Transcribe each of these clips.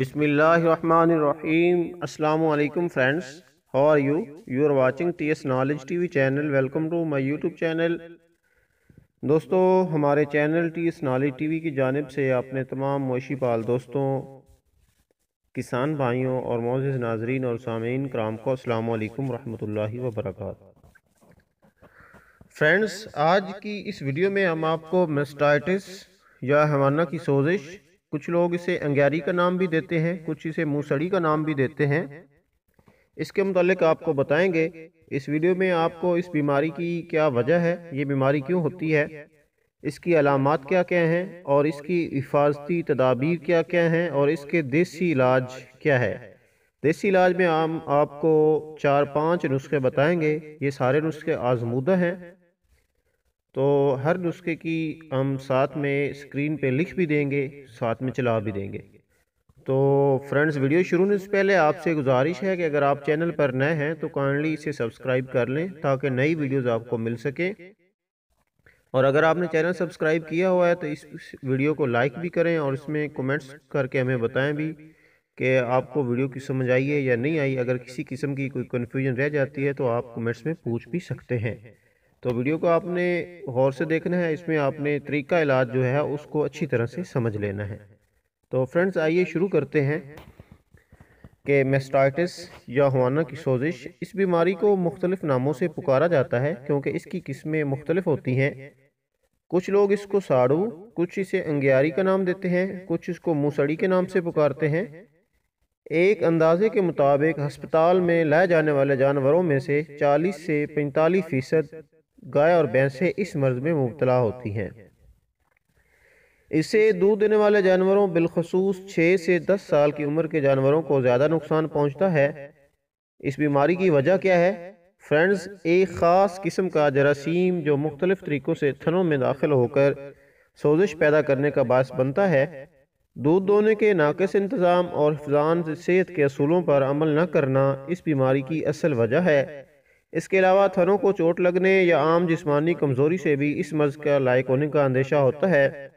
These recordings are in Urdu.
بسم اللہ الرحمن الرحیم۔ السلام علیکم friends. How are you you are watching T S knowledge T V channel welcome to my YouTube channel دوستو، ہمارے channel T S knowledge T V کی جانب سے اپنے تمام موشی پال دوستوں، کسان بھائیوں اور معزز ناظرین اور سامعین کرام کو السلام علیکم ورحمۃ اللہ وبرکاتہ۔ فرینڈز، آج کی اس ویڈیو میں ہم آپ کو مسٹائٹس یا حوانہ کی سوزش کچھ لوگ اسے انگیاری کا نام بھی دیتے ہیں، کچھ اسے موسڑی کا نام بھی دیتے ہیں۔ اس کے متعلق آپ کو بتائیں گے، اس ویڈیو میں آپ کو اس بیماری کی کیا وجہ ہے، یہ بیماری کیوں ہوتی ہے؟ اس کی علامات کیا کیا ہیں؟ اور اس کی حفاظتی تدابیر کیا کیا ہیں؟ اور اس کے دیسی علاج کیا ہے؟ دیسی علاج میں ہم آپ کو چار پانچ نسخے بتائیں گے، یہ سارے نسخے آزمودہ ہیں۔ تو ہر نسخے کی ہم ساتھ میں اسکرین پہ لکھ بھی دیں گے، ساتھ میں چلا بھی دیں گے۔ تو فرنڈز ویڈیو شروع ہونے سے پہلے آپ سے گزارش ہے کہ اگر آپ چینل پر نئے ہیں تو کائنڈلی اسے سبسکرائب کر لیں تاکہ نئی ویڈیوز آپ کو مل سکیں۔ اور اگر آپ نے چینل سبسکرائب کیا ہوا ہے تو اس ویڈیو کو لائک بھی کریں اور اس میں کومنٹس کر کے ہمیں بتائیں بھی کہ آپ کو ویڈیو کی سمجھ آئی ہے یا نہیں آئی۔ اگر کسی قسم کی کوئی کنفیوژن رہ جاتی ہے تو آپ کومنٹس میں پوچھ بھی سکتے ہیں۔ تو ویڈیو کو آپ نے غور سے دیکھنا ہے، اس میں آپ نے طریقہ علاج جو ہے، اس کو اچھی طرح سے سمجھ لینا ہے۔ تو فرنڈز آئیے شروع کرتے ہیں کہ میسٹائٹس یا ہوانہ کی سوزش اس بیماری کو مختلف ناموں سے پکارا جاتا ہے، کیونکہ اس کی قسمیں مختلف ہوتی ہیں۔ کچھ لوگ اس کو ساڑو، کچھ اسے انگیاری کا نام دیتے ہیں، کچھ اس کو موسڑی کے نام سے پکارتے ہیں۔ ایک اندازے کے مطابق، ہسپتال میں لائے جانے والے جانوروں میں سے چالیس سے پینتالیس فیصد گائے اور بینسیں اس مرض میں مبتلا ہوتی ہیں۔ اسے دودھ دینے والے جانوروں بالخصوص چھ سے دس سال کی عمر کے جانوروں کو زیادہ نقصان پہنچتا ہے۔ اس بیماری کی وجہ کیا ہے؟ فرینڈز، ایک خاص قسم کا جراثیم جو مختلف طریقوں سے تھنوں میں داخل ہو کر سوزش پیدا کرنے کا باعث بنتا ہے۔ دودھ دونے کے ناقص انتظام اور حفظان صحت کے اصولوں پر عمل نہ کرنا اس بیماری کی اصل وجہ ہے۔ اس کے علاوہ تھنوں کو چوٹ لگنے یا عام جسمانی کمزوری سے بھی اس مرض کا لائق ہونے کا اندیشہ ہوتا ہے۔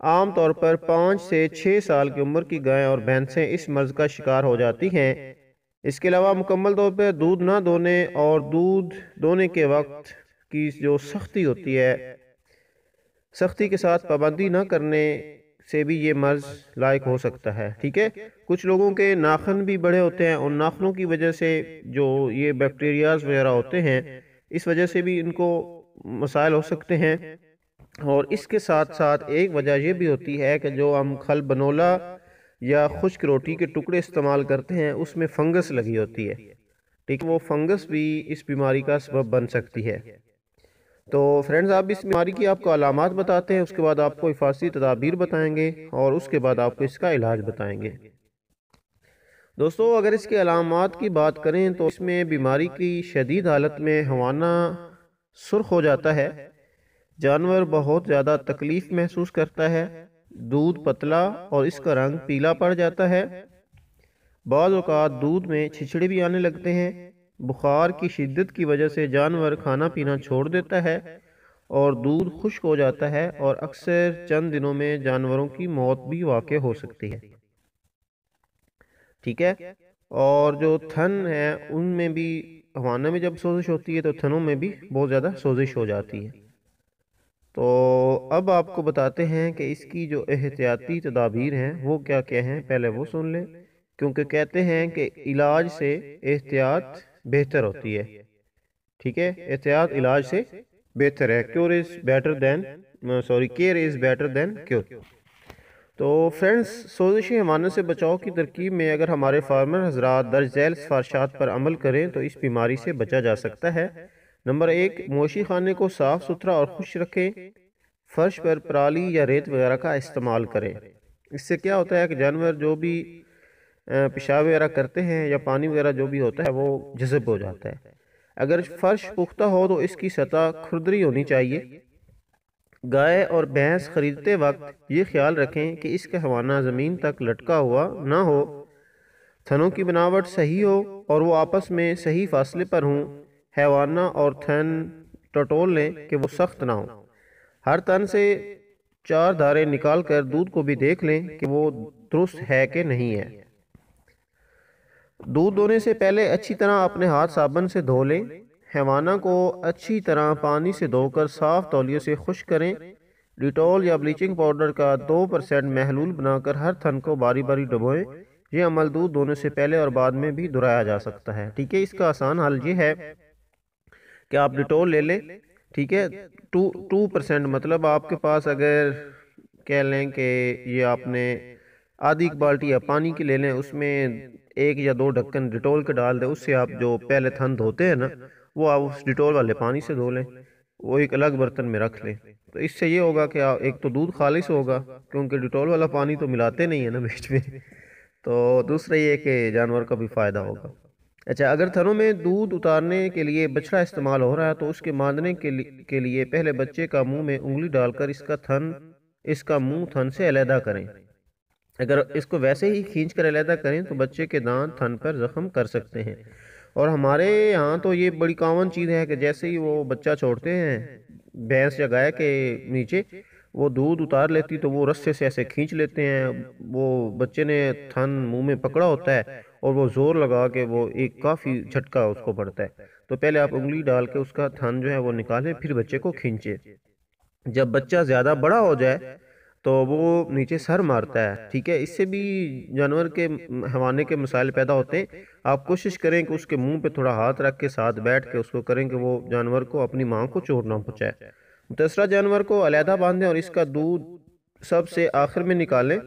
عام طور پر پانچ سے چھ سال کی عمر کی گائیں اور بھینسیں اس مرض کا شکار ہو جاتی ہیں۔ اس کے علاوہ مکمل طور پر دودھ نہ دونے اور دودھ دونے کے وقت کی جو سختی ہوتی ہے، سختی کے ساتھ پابندی نہ کرنے سے بھی یہ مرض لائق ہو سکتا ہے، ٹھیک ہے؟ کچھ لوگوں کے ناخن بھی بڑے ہوتے ہیں، ان ناخنوں کی وجہ سے جو یہ بیکٹیریاز وغیرہ ہوتے ہیں، اس وجہ سے بھی ان کو مسائل ہو سکتے ہیں۔ اور اس کے ساتھ ساتھ ایک وجہ یہ بھی ہوتی ہے کہ جو ہم کھل بنولا یا خشک روٹی کے ٹکڑے استعمال کرتے ہیں، اس میں فنگس لگی ہوتی ہے۔ ٹھیک وہ فنگس بھی اس بیماری کا سبب بن سکتی ہے۔ تو فرینڈز، آپ اس بیماری کی آپ کو علامات بتاتے ہیں، اس کے بعد آپ کو حفاظتی تدابیر بتائیں گے اور اس کے بعد آپ کو اس کا علاج بتائیں گے۔ دوستو، اگر اس کے علامات کی بات کریں تو اس میں بیماری کی شدید حالت میں ہوانہ سرخ ہو جاتا ہے، جانور بہت زیادہ تکلیف محسوس کرتا ہے، دودھ پتلا اور اس کا رنگ پیلا پڑ جاتا ہے۔ بعض اوقات دودھ میں چھچڑے بھی آنے لگتے ہیں۔ بخار کی شدت کی وجہ سے جانور کھانا پینا چھوڑ دیتا ہے اور دودھ خشک ہو جاتا ہے اور اکثر چند دنوں میں جانوروں کی موت بھی واقع ہو سکتی ہے۔ ٹھیک ہے؟ اور جو تھن ہے ان میں بھی ہوانہ میں جب سوزش ہوتی ہے تو تھنوں میں بھی بہت زیادہ سوزش ہو جاتی ہے۔ تو اب آپ کو بتاتے ہیں کہ اس کی جو احتیاطی تدابیر ہیں، وہ کیا کیا ہیں؟ پہلے وہ سن لیں، کیونکہ کہتے ہیں کہ علاج سے احتیاط بہتر ہوتی ہے۔ ٹھیک ہے؟ احتیاط علاج سے بہتر ہے۔ Cure is better than sorry care is better than cure تو فرینڈز، سوزشی حمانہ سے بچاؤ کی ترکیب میں اگر ہمارے فارمر حضرات درج ذیل سفارشات پر عمل کریں تو اس بیماری سے بچا جا سکتا ہے۔ نمبر ایک موشی خانے کو صاف ستھرا اور خوش رکھیں۔ فرش پر پرالی یا ریت وغیرہ کا استعمال کریں۔ اس سے کیا ہوتا ہے کہ جانور جو بھی پیشاب وغیرہ کرتے ہیں یا پانی وغیرہ جو بھی ہوتا ہے، وہ جذب ہو جاتا ہے۔ اگر فرش پختہ ہو تو اس کی سطح کھردری ہونی چاہیے۔ گائے اور بھینس خریدتے وقت یہ خیال رکھیں کہ اس کا حوانہ زمین تک لٹکا ہوا نہ ہو۔ تھنوں کی بناوٹ صحیح ہو اور وہ آپس میں صحیح فاصلے پر ہوں۔ حیوانہ اور تھن ٹٹول لیں کہ وہ سخت نہ ہو ہر تن سے چار دھارے نکال کر دودھ کو بھی دیکھ لیں کہ وہ درست ہے کہ نہیں ہے۔ دودھ دھونے سے پہلے اچھی طرح اپنے ہاتھ صابن سے دھو لیں۔ حیوانہ کو اچھی طرح پانی سے دھو کر صاف تولیے سے خشک کریں۔ ڈیٹول یا بلیچنگ پاؤڈر کا دو پرسینٹ محلول بنا کر ہر تھن کو باری باری ڈبوئیں۔ یہ عمل دودھ دھونے سے پہلے اور بعد میں بھی دہرایا جا سکتا ہے۔ ٹھیک ہے، اس کا آسان حل یہ ہے کہ آپ ڈیٹول لے لیں۔ ٹھیک ہے ٹو پرسینٹ مطلب آپ کے پاس اگر کہہ لیں کہ یہ آپ نے آدھی ایک بالٹی یا پانی کی لے لیں، اس میں ایک یا دو ڈھکن ڈیٹول کے ڈال دیں، اس سے آپ جو پہلے تھن دھوتے ہیں نا، وہ آپ اس ڈیٹول والے پانی سے دھو لیں، وہ ایک الگ برتن میں رکھ لیں۔ تو اس سے یہ ہوگا کہ ایک تو دودھ خالص ہوگا، کیونکہ ڈیٹول والا پانی تو ملاتے نہیں ہیں نا بیچ میں۔ تو دوسرا یہ کہ جانور کا بھی فائدہ ہوگا۔ اچھا اگر تھنوں میں دودھ اتارنے کے لیے بچڑا استعمال ہو رہا ہے، تو اس کے ماندنے کے لیے پہلے بچے کا منہ میں انگلی ڈال کر اس کا تھن، اس کا منہ تھن سے علیحدہ کریں۔ اگر اس کو ویسے ہی کھینچ کر علیحدہ کریں تو بچے کے دانت تھن پر زخم کر سکتے ہیں۔ اور ہمارے یہاں تو یہ بڑی کامن چیز ہے کہ جیسے ہی وہ بچہ چھوڑتے ہیں، بھینس یا گائے کے نیچے وہ دودھ اتار لیتی تو وہ رسے سے ایسے کھینچ لیتے ہیں۔ وہ بچے نے تھن منہ میں پکڑا ہوتا ہے اور وہ زور لگا کے وہ ایک کافی جھٹکا اس کو پڑتا ہے۔ تو پہلے آپ انگلی ڈال کے اس کا تھن جو ہے وہ نکالیں، پھر بچے کو کھینچے جب بچہ زیادہ بڑا ہو جائے تو وہ نیچے سر مارتا ہے، ٹھیک ہے؟ اس سے بھی جانور کے حوانے کے مسائل پیدا ہوتے ہیں۔ آپ کوشش کریں کہ اس کے منہ پہ تھوڑا ہاتھ رکھ کے ساتھ بیٹھ کے اس کو کریں کہ وہ جانور کو اپنی ماں کو چوٹ نہ پہنچائے۔ متاثرہ جانور کو علیحدہ باندھیں اور اس کا دودھ سب سے آخر میں نکالیں۔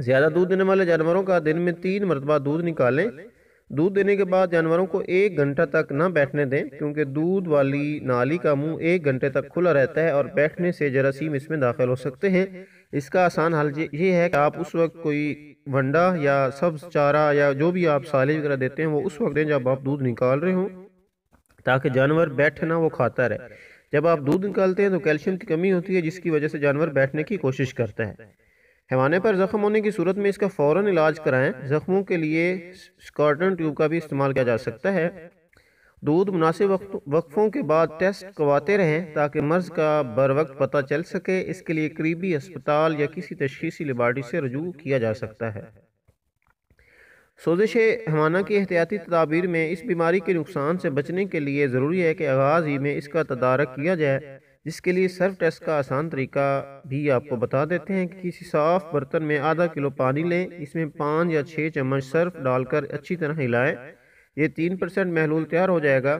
زیادہ دودھ دینے والے جانوروں کا دن میں تین مرتبہ دودھ نکالیں۔ دودھ دینے کے بعد جانوروں کو ایک گھنٹہ تک نہ بیٹھنے دیں، کیونکہ دودھ والی نالی کا منہ ایک گھنٹے تک کھلا رہتا ہے اور بیٹھنے سے جراثیم اس میں داخل ہو سکتے ہیں۔ اس کا آسان حل یہ ہے کہ آپ اس وقت کوئی ونڈا یا سبز چارہ یا جو بھی آپ سالے وغیرہ دیتے ہیں، وہ اس وقت دیں جب آپ دودھ نکال رہے ہوں، تاکہ جانور بیٹھے نہ وہ کھاتا رہے۔ جب آپ دودھ نکالتے ہیں تو کیلشیم کی کمی ہوتی ہے، جس کی وجہ سے جانور بیٹھنے کی کوشش کرتا ہے۔ حیوانے پر زخم ہونے کی صورت میں اس کا فوراً علاج کرائیں۔ زخموں کے لیے سکارٹن ٹیوب کا بھی استعمال کیا جا سکتا ہے۔ دودھ مناسب وقفوں کے بعد ٹیسٹ کرواتے رہیں تاکہ مرض کا بر وقت پتہ چل سکے۔ اس کے لیے قریبی اسپتال یا کسی تشخیصی لیبارٹی سے رجوع کیا جا سکتا ہے۔ سوزش حیوانہ کی احتیاطی تدابیر میں اس بیماری کے نقصان سے بچنے کے لیے ضروری ہے کہ آغاز ہی میں اس کا تدارک کیا جائے۔ جس کے لیے سرف ٹیسٹ کا آسان طریقہ بھی آپ کو بتا دیتے ہیں کہ کسی صاف برتن میں آدھا کلو پانی لیں، اس میں پانچ یا چھ چمچ سرف ڈال کر اچھی طرح ہلائیں، یہ تین پرسنٹ محلول تیار ہو جائے گا۔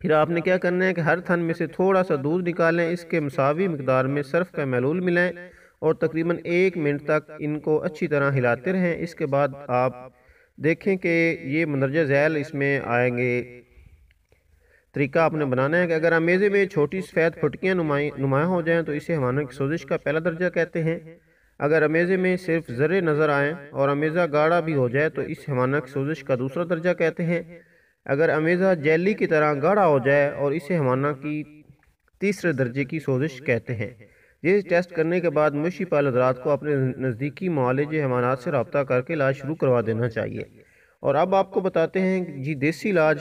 پھر آپ نے کیا کرنا ہے کہ ہر تھن میں سے تھوڑا سا دودھ نکالیں، اس کے مساوی مقدار میں سرف کا محلول ملائیں اور تقریباً ایک منٹ تک ان کو اچھی طرح ہلاتے رہیں۔ اس کے بعد آپ دیکھیں کہ یہ مندرجہ ذیل اس میں آئیں گے۔ طریقہ آپ نے بنانا ہے کہ اگر امیزے میں چھوٹی سفید پھٹکیاں نمایاں ہو جائیں تو اسے حوانہ کی سوزش کا پہلا درجہ کہتے ہیں۔ اگر امیزے میں صرف ذرے نظر آئیں اور امیزہ گاڑا بھی ہو جائے تو اس حوانہ کی سوزش کا دوسرا درجہ کہتے ہیں۔ اگر امیزہ جیلی کی طرح گاڑا ہو جائے اور اسے حوانہ کی تیسرے درجے کی سوزش کہتے ہیں۔ یہ ٹیسٹ کرنے کے بعد مویشی پال حضرات کو اپنے نزدیکی معالج حیوانات سے رابطہ کر کے علاج شروع کروا دینا چاہیے۔ اور اب آپ کو بتاتے ہیں جی دیسی علاج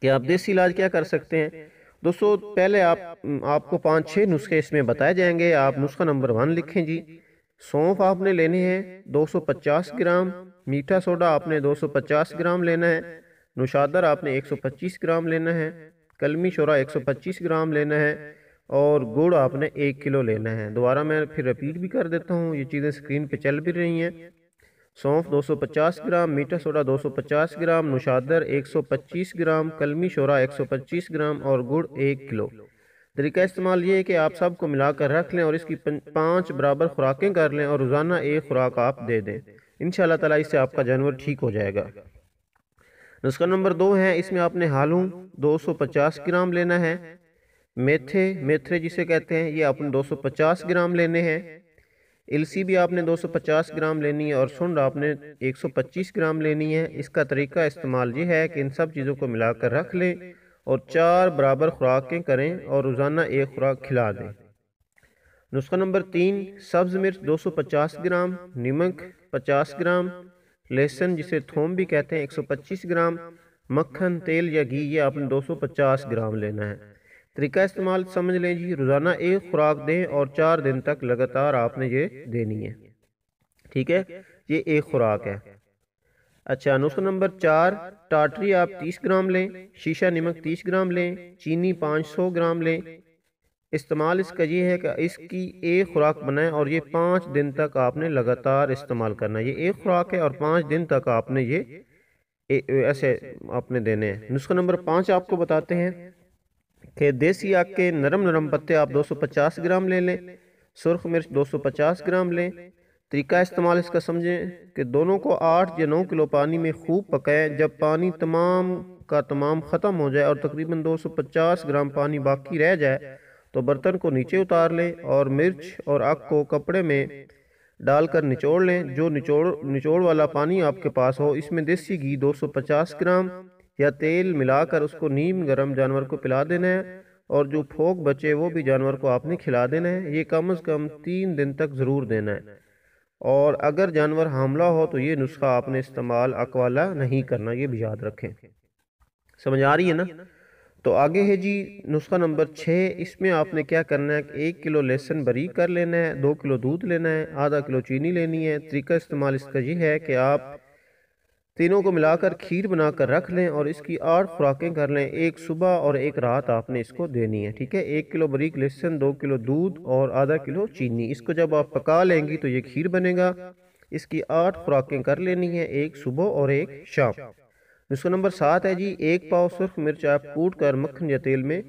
کہ آپ دیسی علاج کیا کر سکتے ہیں؟ دوستو، پہلے آپ آپ کو پانچ چھ نسخے اس میں بتائے جائیں گے۔ آپ نسخہ نمبر ون لکھیں جی۔ سونف آپ نے لینے ہیں، دو سو پچاس گرام۔ میٹھا سوڈا آپ نے دو سو پچاس گرام لینا ہے۔ نشادر آپ نے ایک سو پچیس گرام لینا ہے۔ کلمی شورا ایک سو پچیس گرام لینا ہے۔ اور گڑ آپ نے ایک کلو لینا ہے۔ دوبارہ میں پھر رپیٹ بھی کر دیتا ہوں۔ یہ چیزیں سکرین پہ چل بھی رہی ہیں۔ سونف دو سو پچاس گرام، میٹھا سوڈا دو سو پچاس گرام نشادر ایک سو پچیس گرام، کلمی شورا ایک سو پچیس گرام اور گڑ ایک کلو۔ طریقہ استعمال یہ ہے کہ آپ سب کو ملا کر رکھ لیں اور اس کی پانچ برابر خوراکیں کر لیں اور روزانہ ایک خوراک آپ دے دیں۔ انشاءاللہ تعالیٰ اس سے آپ کا جانور ٹھیک ہو جائے گا۔ نسخہ نمبر دو ہے، اس میں آپ نے حالوں دو سو پچاس گرام لینا ہے۔ میتھے میتھرے جسے کہتے ہیں، یہ آپ نے دو سو پچاس گرام لینے ہیں۔ السی بھی آپ نے دو سو پچاس گرام لینی ہے اور سنڈ آپ نے ایک سو پچیس گرام لینی ہے۔ اس کا طریقہ استعمال یہ ہے کہ ان سب چیزوں کو ملا کر رکھ لیں اور چار برابر خوراکیں کریں اور روزانہ ایک خوراک کھلا دیں۔ نسخہ نمبر تین، سبز مرچ دو سو پچاس گرام نمک پچاس گرام، لہسن جسے تھوم بھی کہتے ہیں، ایک سو پچیس گرام، مکھن، تیل یا گھی، یہ آپ نے دو سو پچاس گرام لینا ہے۔ طریقہ استعمال سمجھ لیں جی روزانہ ایک خوراک دیں اور چار دن تک لگاتار آپ نے یہ دینی ہے۔ ٹھیک ہے؟ یہ ایک خوراک ہے۔ اچھا نسخہ نمبر چار ٹاٹری آپ تیس گرام لیں، شیشہ نمک تیس گرام لیں، چینی پانچ سو گرام لیں۔ استعمال اس کا یہ ہے کہ اس کی ایک خوراک بنائیں اور یہ پانچ دن تک آپ نے لگاتار استعمال کرنا ہے۔ یہ ایک خوراک ہے اور پانچ دن تک آپ نے یہ ایسے آپ نے دینے ہیں۔ نسخہ نمبر پانچ آپ کو بتاتے ہیں۔ کہ دیسی آگ کے نرم نرم پتے آپ دو سو پچاس گرام لے لیں، سرخ مرچ دو سو پچاس گرام لیں۔ طریقہ استعمال اس کا سمجھیں کہ دونوں کو آٹھ یا نو کلو پانی میں خوب پکائیں، جب پانی تمام کا تمام ختم ہو جائے اور تقریباً دو سو پچاس گرام پانی باقی رہ جائے، تو برتن کو نیچے اتار لیں اور مرچ اور آگ کو کپڑے میں ڈال کر نچوڑ لیں۔ جو نچوڑ نچوڑ والا پانی آپ کے پاس ہو، اس میں دیسی گھی دو سو پچاس گرام یا تیل ملا کر اس کو نیم گرم جانور کو پلا دینا ہے اور جو پھوک بچے وہ بھی جانور کو آپ نے کھلا دینا ہے، یہ کم از کم تین دن تک ضرور دینا ہے۔ اور اگر جانور حاملہ ہو تو یہ نسخہ آپ نے استعمال اکوالا نہیں کرنا، یہ بھی یاد رکھیں۔ سمجھ آ رہی ہے نا؟ تو آگے ہے جی نسخہ نمبر چھے اس میں آپ نے کیا کرنا ہے کہ ایک کلو لیسن بری کر لینا ہے، دو کلو دودھ لینا ہے، آدھا کلو چینی لینی ہے۔ طریقہ استعمال اس کا یہ ہے کہ آپ تینوں کو ملا کر کھیر بنا کر رکھ لیں اور اس کی آٹھ خوراکیں کر لیں، ایک صبح اور ایک رات آپ نے اس کو دینی ہے، ٹھیک ہے؟ ایک کلو بریک لسن دو کلو دودھ اور آدھا کلو چینی۔ اس کو جب آپ پکا لیں گی تو یہ کھیر بنے گا۔ اس کی آٹھ خوراکیں کر لینی ہے ایک صبح اور ایک شام۔ نسخہ نمبر سات ہے جی ایک پاؤ سرخ مرچ آپ کوٹ کر مکھن یا تیل میں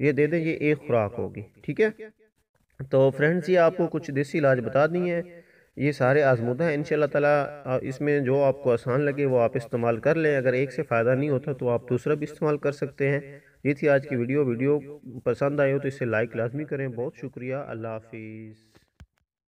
یہ دے دیں، یہ ایک خوراک ہوگی، ٹھیک ہے؟ تو فرینڈز، یہ آپ کو کچھ دیسی علاج بتا دی ہیں یہ سارے آزمودہ ہیں۔ انشاءاللہ تعالیٰ اس میں جو آپ کو آسان لگے وہ آپ استعمال کر لیں۔ اگر ایک سے فائدہ نہیں ہوتا تو آپ دوسرا بھی استعمال کر سکتے ہیں۔ یہ تھی آج کی ویڈیو۔ ویڈیو پسند آئے ہو تو اسے لائک لازمی کریں۔ بہت شکریہ۔ اللہ حافظ۔